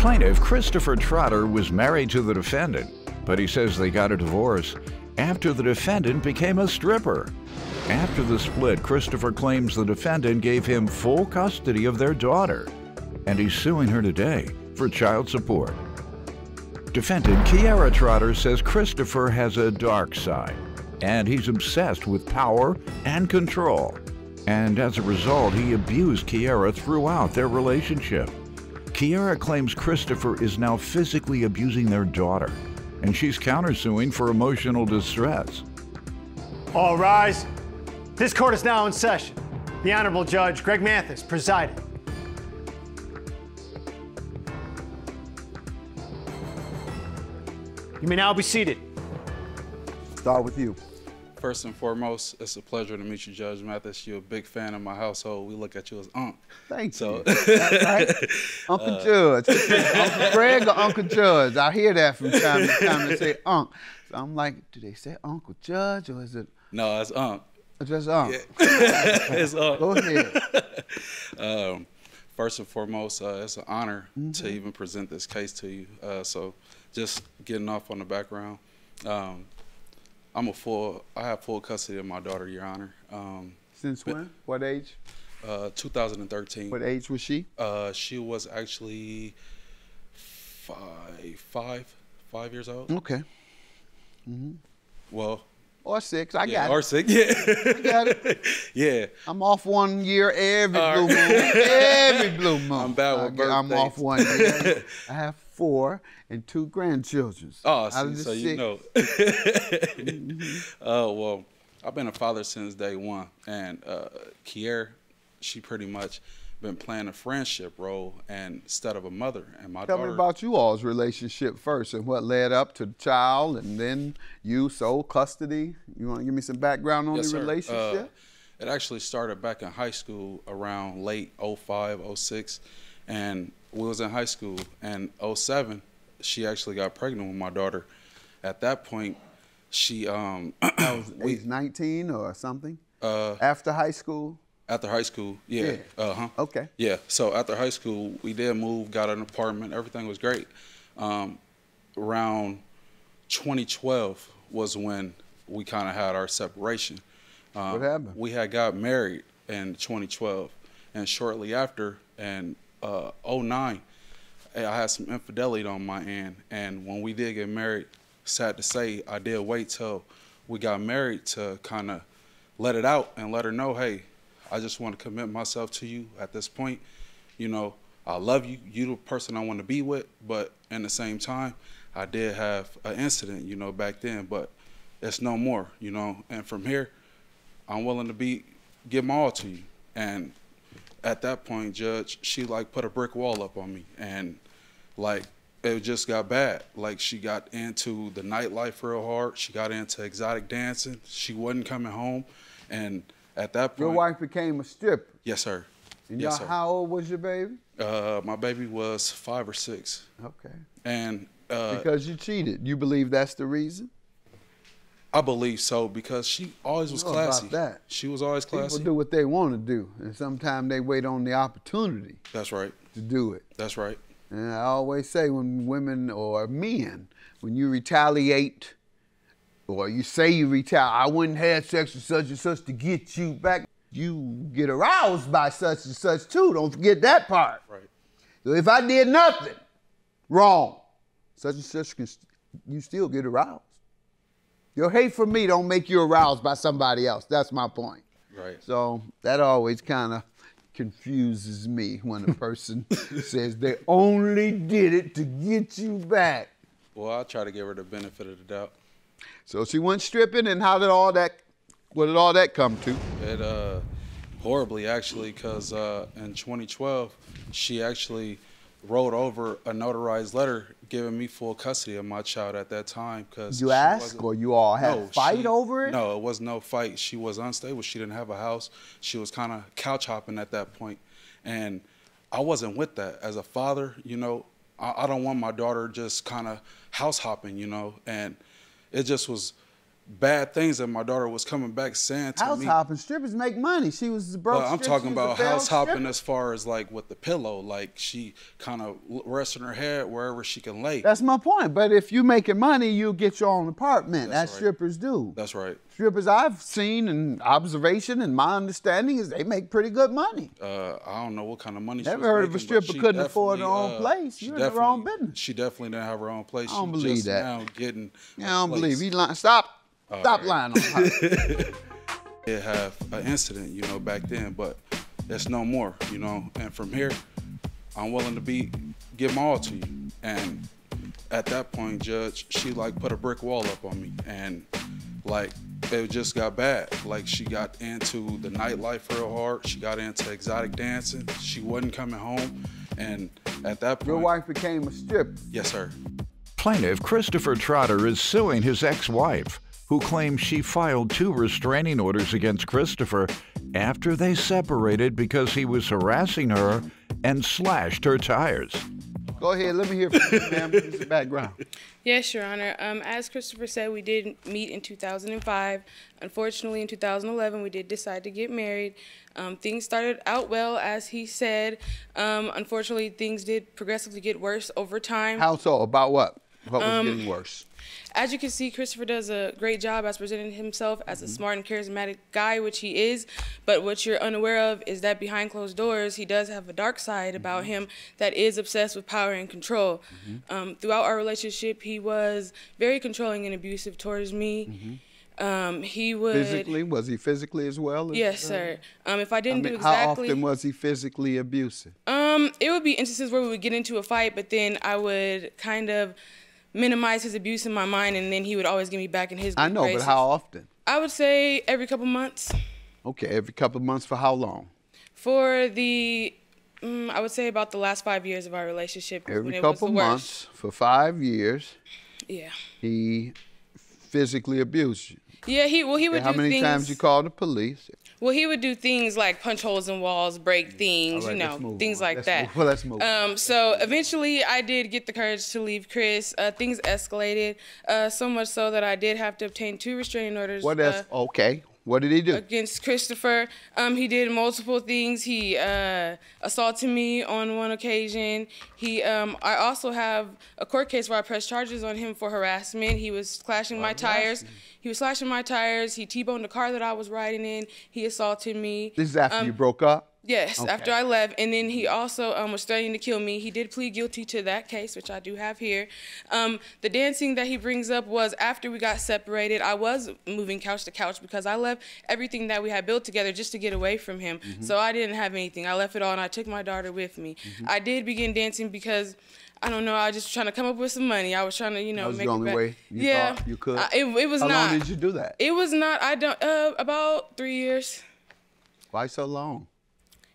plaintiff, Christopher Trotter, was married to the defendant, but he says they got a divorce after the defendant became a stripper. After the split, Christopher claims the defendant gave him full custody of their daughter, and he's suing her today for child support. Defendant Kiara Trotter says Christopher has a dark side, and he's obsessed with power and control. And as a result, he abused Kiara throughout their relationship. Kiara claims Christopher is now physically abusing their daughter, and she's countersuing for emotional distress. All rise. This court is now in session. The Honorable Judge Greg Mathis presiding. You may now be seated. Start with you. First and foremost, it's a pleasure to meet you, Judge Mathis. You're a big fan of my household. We look at you as Unc. Thank So- you. Right. Uncle Judge. Uncle Greg or Uncle Judge? I hear that from time to time. They say Unc. So I'm like, do they say Uncle Judge or is it No, it's Unc. just Unc? it's Unc. Go ahead. Um, first and foremost, uh, it's an honor Mm-hmm. to even present this case to you. Uh, so, just getting off on the background, um, I'm a full. I have full custody of my daughter, Your Honor. Um, Since when? What age? uh, 2013. What age was she? Uh, she was actually five, five, five years old. Okay. Well, Or six. I yeah, got or it. six. Yeah, I got it. yeah. I'm off one year every All blue moon. Every blue moon. I'm bad with I get- I'm off one year. I have four and two grandchildren. Oh, see, so you six- know. Oh well, I've been a father since day one, and uh, Kier, she pretty much been playing a friendship role and instead of a mother. And my Tell daughter, me about you all's relationship first and what led up to the child and then you sole custody. You want to give me some background on Yes, the sir. relationship? Uh, it actually started back in high school around late 05, 06, and we was in high school. And 07, she actually got pregnant with my daughter. At that point, she um was age 19 or something? uh, After high school? after high school, yeah, Yeah. uh huh. Okay. Yeah. So after high school, we did move, got an apartment. Everything was great. Um, around 2012 was when we kind of had our separation. Um, What happened? We had got married in 2012, and shortly after, in uh, 09, I had some infidelity on my end. And when we did get married, sad to say, I did wait till we got married to kind of let it out and let her know, hey, I just want to commit myself to you at this point. You know, I love you. You the person I want to be with, but in the same time, I did have an incident, you know, back then, but it's no more, you know. And from here, I'm willing to be give my all to you. And at that point, Judge, she like put a brick wall up on me, and like it just got bad. Like she got into the nightlife real hard. She got into exotic dancing. She wasn't coming home, and at that point, Your wife became a stripper. yes, sir. And yes, sir. how old was your baby? Uh, my baby was five or six, Okay. and uh, Because you cheated. You believe that's the reason? I believe so because she always was know about classy. that. She was always classy. People do what they want to do, and sometimes they wait on the opportunity That's right. to do it. That's right. And I always say when women or men, when you retaliate or you say you retaliate, I wouldn't have sex with such and such to get you back, you get aroused by such and such too. Don't forget that part. Right. So if I did nothing wrong, such and such can, you still get aroused. Your hate for me don't make you aroused by somebody else. That's my point. Right. So that always kind of confuses me when a person says they only did it to get you back. Well, I'll try to give her the benefit of the doubt. So she went stripping, and how did all that? What did all that come to? It uh, horribly actually, because uh, in 2012 she actually wrote over a notarized letter giving me full custody of my child at that time. Because You asked, or you all had a fight she- over it? No, it was no fight. She was unstable. She didn't have a house. She was kind of couch hopping at that point, and I wasn't with that. As a father, you know, I, I don't want my daughter just kind of house hopping, you know, and it just was bad things that my daughter was coming back saying to House me. hopping strippers make money. She was broke. But I'm talking she was a about house hopping stripper. as far as like with the pillow, like she kind of resting her head wherever she can lay. That's my point. But if you're making money, you'll get your own apartment. That's As right. strippers do. That's right. strippers I've seen and observation and my understanding is they make pretty good money. Uh, I don't know what kind of money. she Never heard of a stripper couldn't afford her own uh, place. You're in the wrong business. She definitely didn't have her own place. I don't She believe just that. Now getting. I don't place. believe he lying. Stop. Oh, Stop lying on her. did have an incident, you know, back then, but that's no more, you know. And from here, I'm willing to be give my all to you. And at that point, Judge, she like put a brick wall up on me, and like it just got bad. Like she got into the nightlife real hard. She got into exotic dancing. She wasn't coming home, and at that point, Your wife became a stripper. yes, sir. Plaintiff Christopher Trotter is suing his ex wife, who claims she filed two restraining orders against Christopher after they separated because he was harassing her and slashed her tires. Go ahead, let me hear from you, ma'am. The background. Yes, Your Honor. Um, as Christopher said, we did meet in 2005. Unfortunately, in 2011, we did decide to get married. Um, things started out well, as he said. Um, unfortunately, things did progressively get worse over time. How so? About what? What was Um, getting worse? As you can see, Christopher does a great job as presenting himself as a smart and charismatic guy, which he is. But what you're unaware of is that behind closed doors, he does have a dark side about him that is obsessed with power and control. Um, throughout our relationship, he was very controlling and abusive towards me. Um, he would. Physically? Was he physically as well? as- Yes, sir. Um, if I I didn't mean, do exactly. how often was he physically abusive? Um, it would be instances where we would get into a fight, but then I would kind of minimize his abuse in my mind, and then he would always get me back in his. I know, but how often? I would say every couple months. Okay, every couple months for how long? For the, mm, I would say about the last five years of our relationship. Every couple the worst. months for five years, Yeah. he physically abused you. Yeah, he well he would And how many things. times you called the police? Well, he would do things like punch holes in walls, break things, right, you know, things on. like Let's that. move- well, let's move. Um, so eventually, I did get the courage to leave Chris. Uh, things escalated uh, so much so that I did have to obtain two restraining orders. What uh, else? okay, what did he do? against Christopher. Um, he did multiple things. He uh, assaulted me on one occasion. He, um, I also have a court case where I pressed charges on him for harassment. He was slashing my tires. He was slashing my tires. He t-boned the car that I was riding in. He assaulted me. This is after Um, you broke up? Yes, Okay. after I left, and then he also um, was threatening to kill me. He did plead guilty to that case, which I do have here. Um, the dancing that he brings up was after we got separated. I was moving couch to couch because I left everything that we had built together just to get away from him. Mm-hmm. So I didn't have anything. I left it all, and I took my daughter with me. I did begin dancing because. I don't know. I was just trying to come up with some money. I was trying to, you know, That was make the only way you yeah, thought you could? I- it, it was How not. long did you do that? It was not. I don't. Uh, about three years. Why so long?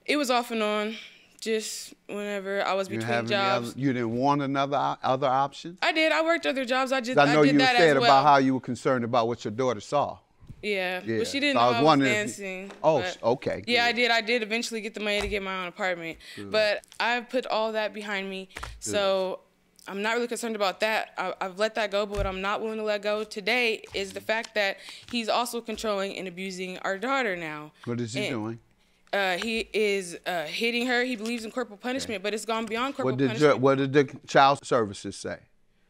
It was off and on, just whenever I was between have jobs. other, you didn't want another other option? I did. I worked other jobs. I just I know did you that said as well. about how you were concerned about what your daughter saw. yeah. Yeah. but she didn't So I know was I was wondering you- dancing. Oh, okay, Yeah, I did. I did eventually get the money to get my own apartment, but I've put all that behind me. So. I'm not really concerned about that. I, I've let that go, but what I'm not willing to let go today is the fact that he's also controlling and abusing our daughter now. What is he And- doing? Uh, he is uh, hitting her. He believes in corporal punishment, but it's gone beyond corporal What did punishment. your, what did the child services say?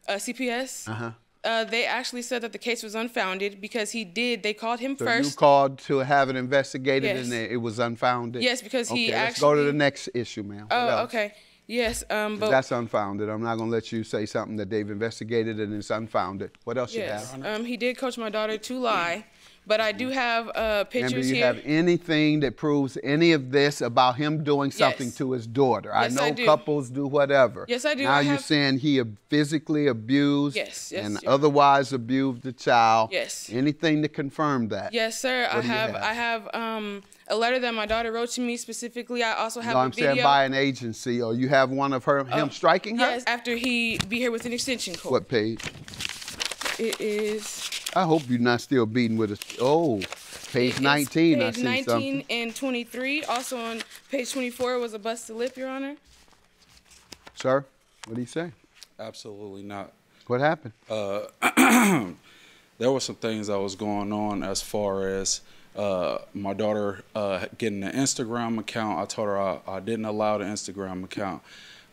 uh, CPS. Uh-huh. Uh, they actually said that the case was unfounded because he did. They called him So you first. called to have it investigated Yes. and it it was unfounded? Yes, because he okay, let's go to the next issue, ma'am. Oh, okay. Yes. Um. But That's unfounded. I'm not going to let you say something that they've investigated and it's unfounded. What else yes. you have? Um. He did coach my daughter to lie, but I do have uh And do pictures you here. have anything that proves any of this about him doing something Yes. to his daughter? Yes, I know I do. couples do whatever. Yes, I do. Now I you're have- saying he physically abused Yes, yes, and otherwise abused the child. Yes. Anything to confirm that? Yes, sir. I do you have, have? I have um a letter that my daughter wrote to me specifically. I also have No, I'm video. saying by an agency, or you have one of her him Oh, striking her. Yes. After he be here with an extension cord. What page? It is. I hope you're not still beating with us. Oh, page It's 19. I Page see 19 something. and 23. Also on page 24 was a busted lip, Your Honor. Sir, what do you say? Absolutely not. What happened? there were some things that was going on as far as uh, my daughter uh, getting an Instagram account. I told her I, I didn't allow the Instagram account.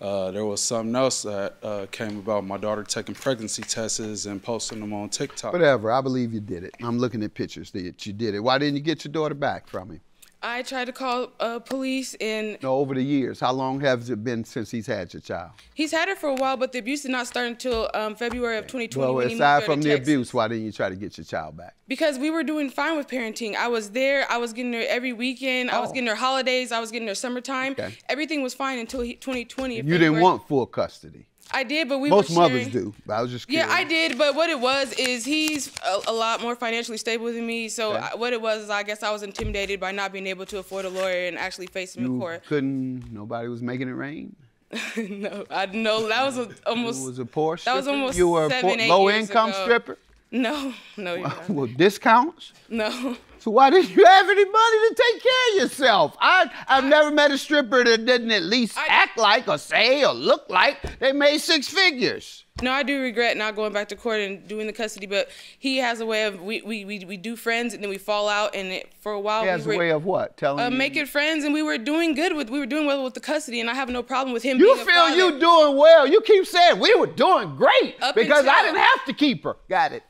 Uh, there was something else that uh, came about my daughter taking pregnancy tests and posting them on TikTok. Whatever. I believe you did it. I'm looking at pictures that you did it. Why didn't you get your daughter back from him? I tried to call uh, police and No, over the years. How long has it been since he's had your child? he's had it for a while, but the abuse did not start until um, February of 2020 Well, when he moved aside from the Texas. abuse, why didn't you try to get your child back? Because we were doing fine with parenting. I was there. I was getting her every weekend. I was Oh. getting her holidays. I was getting her summertime. Okay. Everything was fine until he, 2020. You didn't want full custody. I did, but we Most mothers do. I was just Yeah. I did, but what it was is he's a, a lot more financially stable than me. So Okay. I, what it was is I guess I was intimidated by not being able to afford a lawyer and actually face him in You court. couldn't. Nobody was making it rain. no, I know that was a, almost was a poor that was almost You were a poor, low income ago. stripper. no, no, you're not. Well, discounts. no. So why didn't you have any money to take care of yourself? I I've never met a stripper that didn't at least I- act like or say or look like they made six figures. No, I do regret not going back to court and doing the custody, but he has a way of we we, we, we do friends and then we fall out and it, for a while we He has we a way of what? Telling uh, you. making friends and we were doing good with we were doing well with the custody and I have no problem with him. You being a feel you doing well. You keep saying we were doing great Up because I didn't have to keep her. Got it.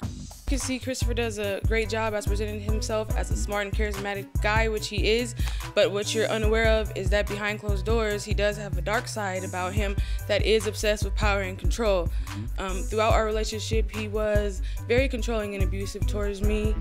You can see Christopher does a great job as presenting himself as a smart and charismatic guy, which he is. But what you're unaware of is that behind closed doors, he does have a dark side about him that is obsessed with power and control. Um, throughout our relationship, he was very controlling and abusive towards me.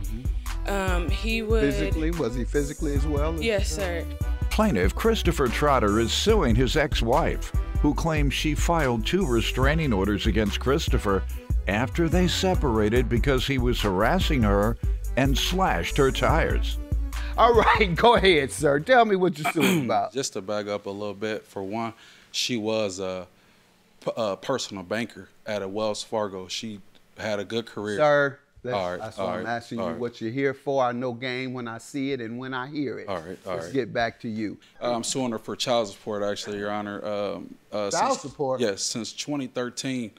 Um, he would. Physically, was he physically as well? Yes, sir. Plaintiff Christopher Trotter is suing his ex wife, who claims she filed two restraining orders against Christopher after they separated because he was harassing her and slashed her tires. All right, go ahead, sir. Tell me what you're suing about. Just to back up a little bit, for one, she was a personal banker at a Wells Fargo. She had a good career. Sir, that's, All right, that's all why I'm asking you all right. what you're here for. I know game when I see it and when I hear it. All right, all Let's right. get back to you. I'm suing her for child support, actually, Your Honor. Um, uh, Child since- support? Yes, since 2013,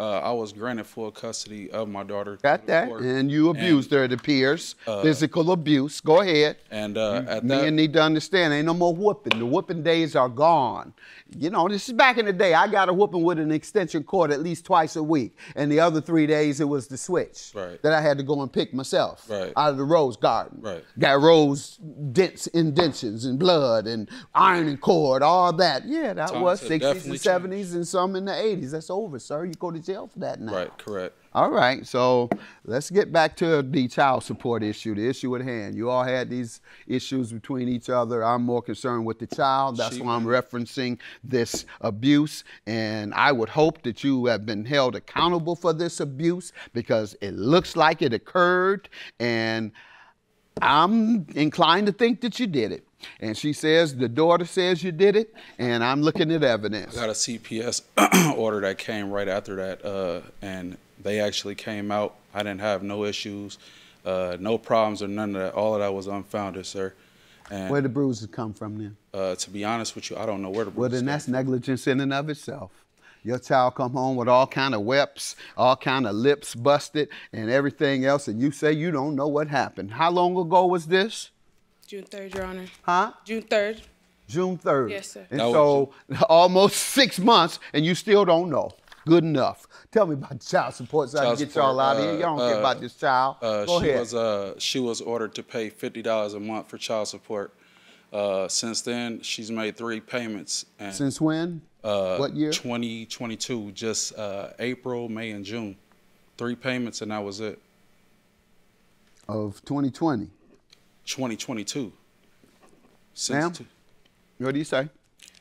uh, I was granted full custody of my daughter. Got that? court. And you abused her, it appears. Physical abuse. Go ahead. And uh, at Men that, need to understand, ain't no more whooping. The whooping days are gone. You know, this is back in the day. I got a whooping with an extension cord at least twice a week. And the other three days, it was the switch Right. that I had to go and pick myself Right. out of the rose garden. Right. Got rose dents, indentions, and blood, and ironing cord, all that. Yeah, that Times was 60s and 70s and some in the 80s. That's over, sir. You go to that right, correct. All right, so let's get back to the child support issue, the issue at hand. You all had these issues between each other. I'm more concerned with the child. That's She- why I'm referencing this abuse. And I would hope that you have been held accountable for this abuse because it looks like it occurred. And I'm inclined to think that you did it. And she says, the daughter says you did it, and I'm looking at evidence. I got a CPS order that came right after that, uh, and they actually came out. I didn't have no issues, uh, no problems or none of that. All of that was unfounded, sir. And Where the bruises come from then? uh, to be honest with you, I don't know where the bruises. Well, then that's negligence in and of itself. Your child come home with all kind of webs, all kind of lips busted, and everything else, and you say you don't know what happened. How long ago was this? June 3rd, Your Honor. Huh? June 3rd. June 3rd. Yes, sir. And That so almost six months, and you still don't know. Good enough. Tell me about child support so I can get y'all out of here. Y'all don't care uh, about this child. Uh, Go she ahead. was uh, she was ordered to pay fifty dollars a month for child support. Uh, since then, she's made three payments. And, Since when? uh, what year? 2022, just uh, April, May, and June. Three payments, and that was it. Of 2020. 2022. Since Ma'am? two- What do you say?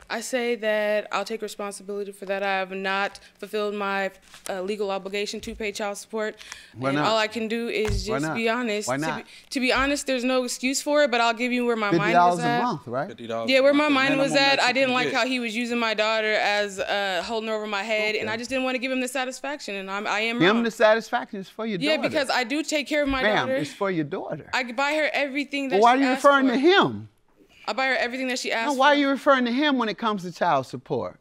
I say that I'll take responsibility for that. I have not fulfilled my uh, legal obligation to pay child support. Why and not? all I can do is just be honest. Why To not? be, to be honest, there's no excuse for it, but I'll give you where my mind was at. Fifty mind dollars was a at. month, right? $50 Yeah, where my mind was at, I didn't like get. how he was using my daughter as uh, holding over my head, and I just didn't want to give him the satisfaction, and I'm, I am Him wrong. the satisfaction is for your yeah, daughter. Yeah, because I do take care of my Ma'am, daughter. it's for your daughter. I buy her everything that Well, why are you referring for. to him? I buy her everything that she asks No, why are you referring to him when it comes to child support?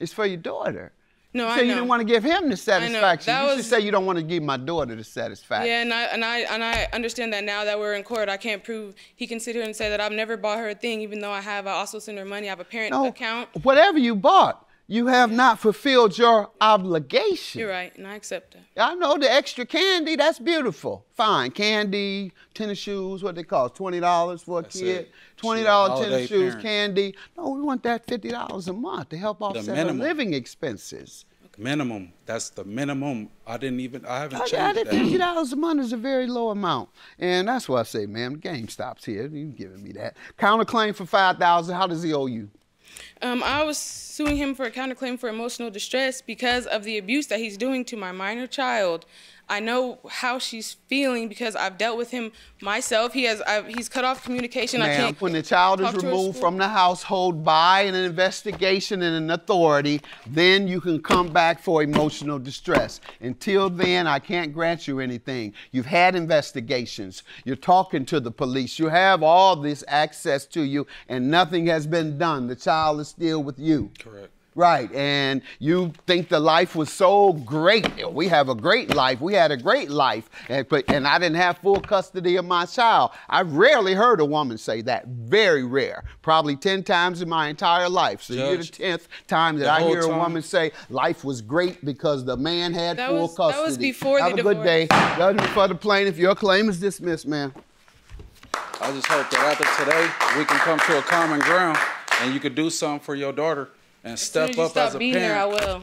It's for your daughter. No, you I said you didn't want to give him the satisfaction. You should was- say you don't want to give my daughter the satisfaction. Yeah, and I and I and I understand that now that we're in court, I can't prove. He can sit here and say that I've never bought her a thing, even though I have. I also send her money. I have a parent No, account. whatever you bought, you have not fulfilled your obligation. You're right, and I accept that. I know the extra candy, that's beautiful. Fine. Candy, tennis shoes, what they cost? Twenty dollars for a That's kid. it. Twenty She a dollars holiday tennis shoes, parent. candy. No, we want that fifty dollars a month to help offset the minimum. living expenses. Minimum. That's the minimum. I didn't even. I haven't I changed got it. that. Fifty dollars a month is a very low amount, and that's why I say, man, the game stops here. You giving me that counterclaim for five thousand? How does he owe you? Um, I was suing him for a counterclaim for emotional distress because of the abuse that he's doing to my minor child. I know how she's feeling because I've dealt with him myself. He has I've, he's cut off communication. I Ma'am, can't when the child is talk to removed from the household by an investigation and an authority, then you can come back for emotional distress. Until then, I can't grant you anything. You've had investigations. You're talking to the police. You have all this access to you, and nothing has been done. The child is still with you. Correct. Right, and you think the life was so great. We have a great life. We had a great life, and, but, and I didn't have full custody of my child. I've rarely heard a woman say that. Very rare. Probably 10 times in my entire life. So you're the 10th time that I whole hear a woman say life was great because the man had That full was- that was custody. before have the a good day. divorce. Judgment for the plaintiff. Your claim is dismissed, ma'am. I just hope that after today we can come to a common ground and you could do something for your daughter and step up stop as a there, I parent. will.